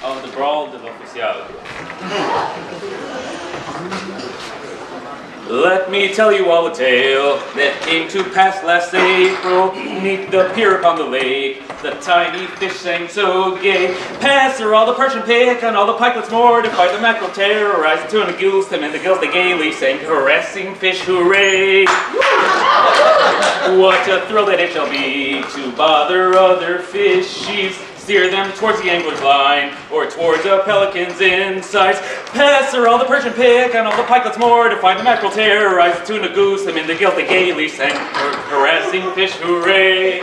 Oh, Fontes Oficial. Let me tell you all a tale that came to pass last April Neath the pier upon the lake, the tiny fish sang so gay. Pass her all the Persian pick and all the pikelets more To fight the mackerel terrorize the tuna goose. Them and the gills they gaily sang caressing fish hooray. What a thrill that it shall be to bother other fishies steer them towards the angler's line or towards a pelican's insides. Pass her all the Persian pick and all the pikelets more to find the mackerel terrorize the tuna goose them in the guilty gaily sang harassing fish hooray.